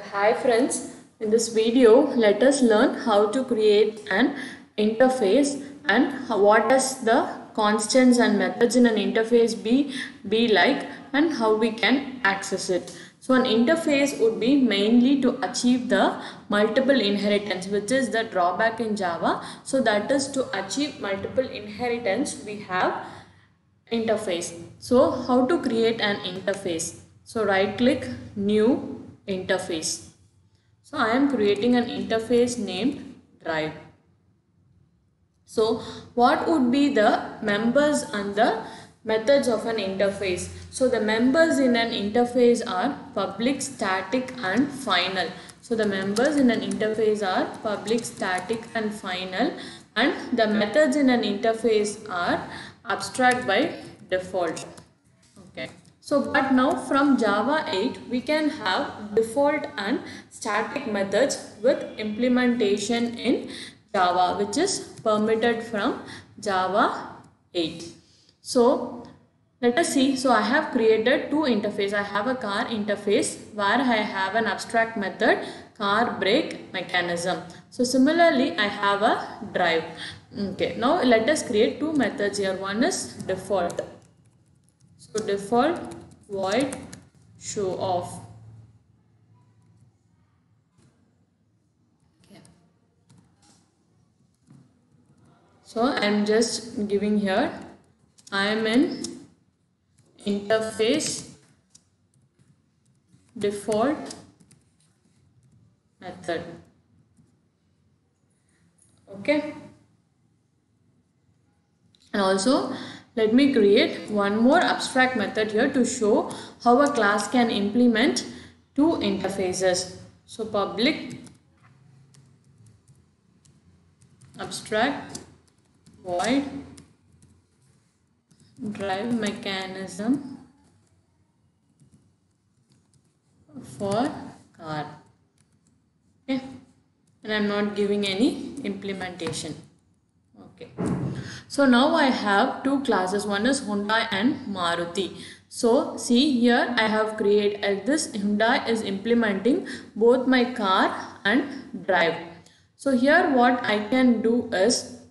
Hi friends, in this video let us learn how to create an interface and what does the constants and methods in an interface be, be like and how we can access it. So an interface would be mainly to achieve the multiple inheritance which is the drawback in Java. So that is to achieve multiple inheritance we have interface. So how to create an interface? So right click new interface. So I am creating an interface named drive. So what would be the members and the methods of an interface? So the members in an interface are public, static and final. So the members in an interface are public, static and final and the methods in an interface are abstract by default. Okay. So but now from Java 8 we can have default and static methods with implementation in Java which is permitted from Java 8. So let us see. So I have created two interface. I have a car interface where I have an abstract method car brake mechanism. So similarly I have a drive. Okay. Now let us create two methods here. One is default. So default void show off. So I'm just giving here I am in interface default method. Okay. And also let me create one more abstract method here to show how a class can implement two interfaces. So public abstract void drive mechanism for car okay. And i'm not giving any implementation. Okay so now i have two classes. One is hyundai and maruti. So see here i have created uh, this hyundai is implementing both my car and drive. So here what i can do is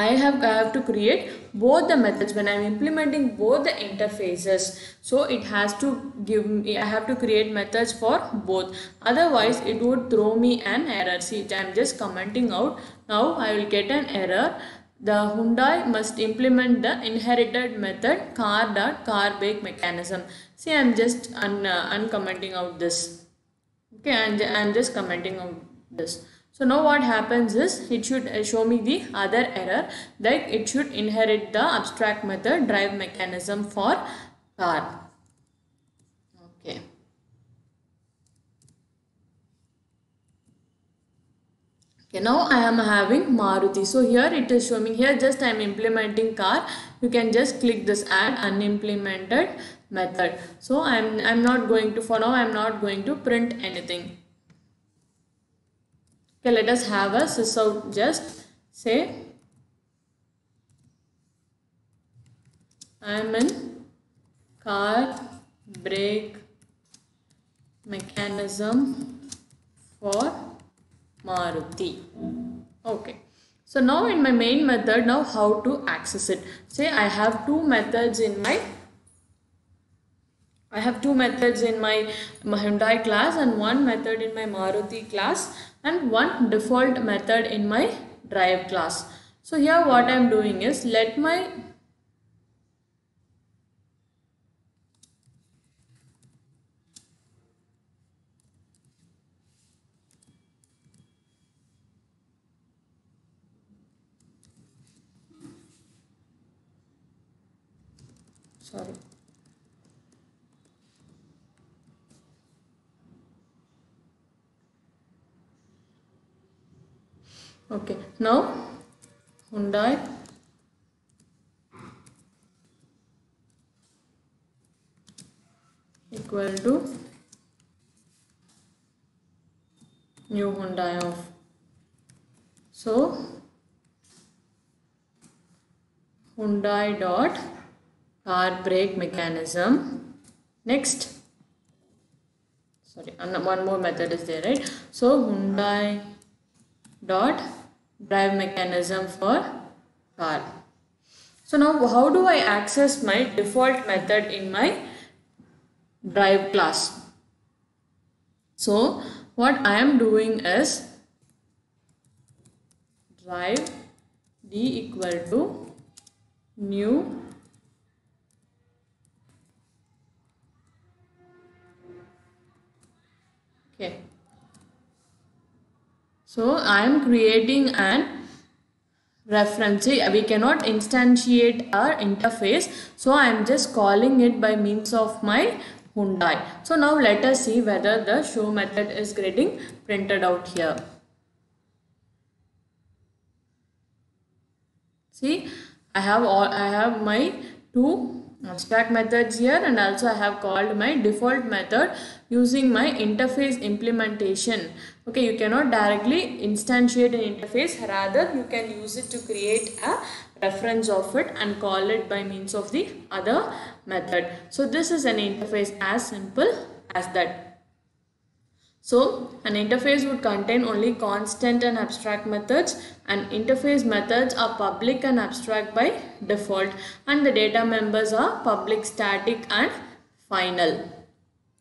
I have, I have to create both the methods when I am implementing both the interfaces. So it has to give me, I have to create methods for both. Otherwise it would throw me an error. See, I am just commenting out. Now I will get an error. The Hyundai must implement the inherited method car car brake mechanism. See, I am just un, uh, uncommenting out this. Okay, and I am just commenting out this. So now what happens is it should uh, show me the other error that it should inherit the abstract method drive mechanism for car. Okay. Okay, now I am having Maruti. So here it is showing here just I am implementing car. You can just click this add unimplemented method. So I am I'm not going to for now I am not going to print anything. Okay, let us have a sysout just say I am in car brake mechanism for Maruti. Okay. So now in my main method, now how to access it. Say I have two methods in my I have two methods in my Hyundai class and one method in my Maruti class and one default method in my drive class. So here what I am doing is let my sorry okay. Now Hyundai. Equal to new Hyundai of. So Hyundai dot car brake mechanism. Next. Sorry one more method is there right? So Hyundai dot drive mechanism for car. So now how do I access my default method in my drive class? So what I am doing is drive d equal to new so I am creating an reference. We cannot instantiate our interface. So I am just calling it by means of my Hyundai. So now let us see whether the show method is getting printed out here. See I have all I have my two abstract methods here and also I have called my default method using my interface implementation. Okay you cannot directly instantiate an interface. Rather you can use it to create a reference of it and call it by means of the other method. So this is an interface as simple as that so an interface would contain only constant and abstract methods and interface methods are public and abstract by default and the data members are public static and final.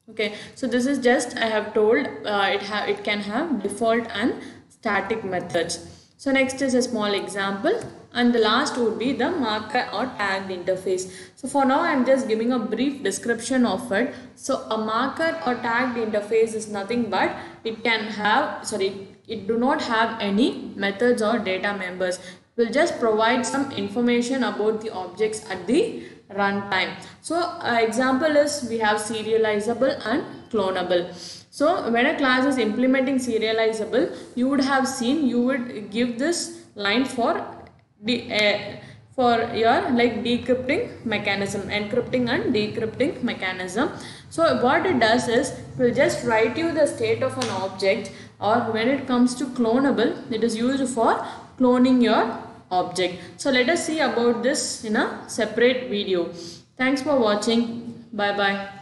Okay, so this is just I have told uh, it, have it can have default and static methods. So next is a small example and the last would be the marker or tagged interface. So for now I am just giving a brief description of it. So a marker or tagged interface is nothing but it can have sorry it do not have any methods or data members. It will just provide some information about the objects at the runtime. So uh, example is we have serializable and Cloneable. So when a class is implementing serializable you would have seen you would give this line for de uh, for your like decrypting mechanism encrypting and decrypting mechanism. So what it does is it will just write you the state of an object or when it comes to Cloneable it is used for cloning your object. So let us see about this in a separate video. Thanks for watching. Bye bye